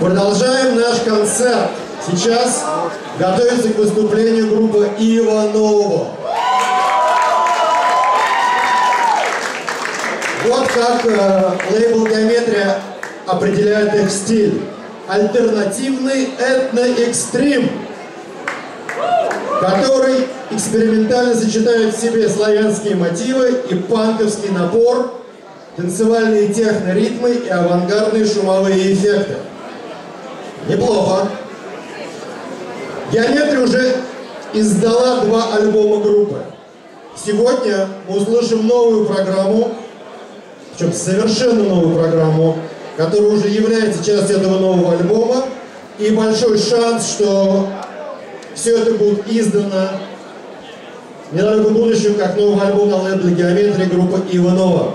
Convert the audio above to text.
Продолжаем наш концерт. Сейчас готовится к выступлению группа Иванова. Вот как э, лейбл «Геометрия» определяет их стиль. Альтернативный этно-экстрим, который экспериментально сочетает в себе славянские мотивы и панковский напор, танцевальные техноритмы и авангардные шумовые эффекты. Неплохо. Геометрия уже издала два альбома группы. Сегодня мы услышим новую программу, причем совершенно новую программу, которая уже является частью этого нового альбома. И большой шанс, что все это будет издано в недалеком будущем, как новый альбом на лейбле «Геометрия» группы Иванова.